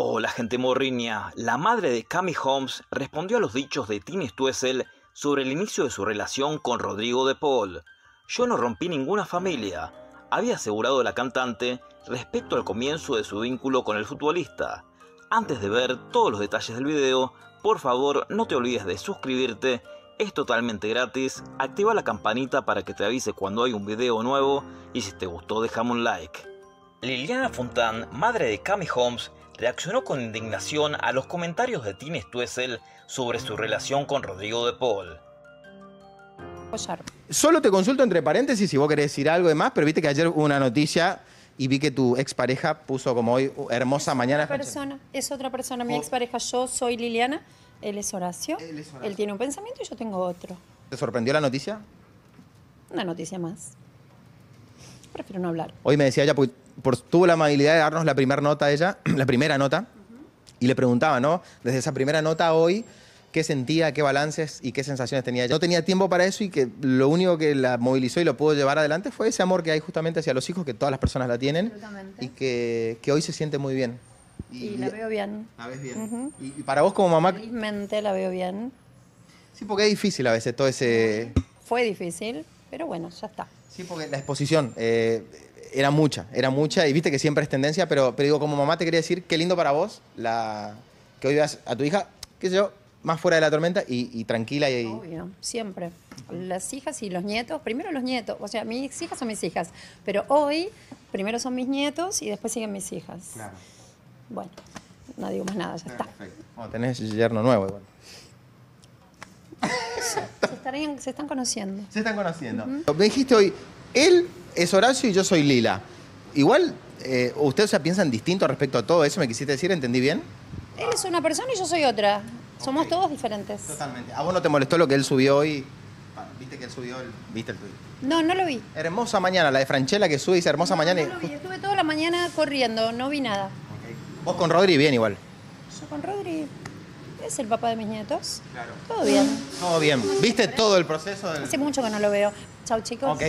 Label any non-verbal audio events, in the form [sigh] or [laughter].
Hola gente morriña, la madre de Cami Holmes respondió a los dichos de Tini Stuessel sobre el inicio de su relación con Rodrigo de Paul. Yo no rompí ninguna familia, había asegurado la cantante respecto al comienzo de su vínculo con el futbolista. Antes de ver todos los detalles del video, por favor no te olvides de suscribirte, es totalmente gratis, activa la campanita para que te avise cuando hay un video nuevo y si te gustó déjame un like. Liliana Fontán, madre de Cami Holmes, reaccionó con indignación a los comentarios de Tini Stuessel sobre su relación con Rodrigo de Paul. Solo te consulto entre paréntesis si vos querés decir algo de más, pero viste que ayer hubo una noticia y vi que tu expareja puso como hoy hermosa mañana. Otra persona, es otra persona, mi expareja. Yo soy Liliana, él es Horacio. Él es Horacio. Él tiene un pensamiento y yo tengo otro. ¿Te sorprendió la noticia? Una noticia más. Prefiero no hablar. Hoy me decía ella, porque por- tuvo la amabilidad de darnos la primera nota ella, [clears throat] la primera nota, y le preguntaba, ¿no? Desde esa primera nota a hoy, ¿qué sentía, qué balances y qué sensaciones tenía ella? No tenía tiempo para eso y que lo único que la movilizó y lo pudo llevar adelante fue ese amor que hay justamente hacia los hijos, que todas las personas la tienen, y que, que hoy se siente muy bien. Y, la veo bien. La ves bien. Y para vos como mamá, Felizmente la veo bien. sí, porque es difícil a veces todo ese... Fue difícil, pero bueno, ya está. Sí, porque la exposición eh, era mucha, era mucha, y viste que siempre es tendencia, pero, pero digo, como mamá te quería decir, qué lindo para vos la, que hoy veas a tu hija, qué sé yo, más fuera de la tormenta y, y tranquila y... Obvio, siempre. Las hijas y los nietos, primero los nietos, o sea, mis hijas son mis hijas, pero hoy primero son mis nietos y después siguen mis hijas. Claro. Bueno, no digo más nada, ya está. Perfecto. Bueno, tenés yerno nuevo igual. Se, estarían- se están conociendo. Se están conociendo. Me dijiste hoy, él es Horacio y yo soy Lila. Igual, eh, ustedes se piensan distinto respecto a todo eso, ¿me quisiste decir? ¿Entendí bien? Él es una persona y yo soy otra. Somos todos diferentes. Totalmente. ¿A vos no te molestó lo que él subió hoy? ¿Viste que él subió el... ¿Viste el tuyo? No, no lo vi. Hermosa mañana, la de Franchella que sube dice hermosa No, mañana. no lo vi. Estuve toda la mañana corriendo, no vi nada. Vos con Rodri bien igual. Yo con Rodri es el papá de mis nietos. Claro. Todo bien. Todo bien. ¿Viste todo el proceso del... Hace mucho que no lo veo. Chau, chicos. Ok.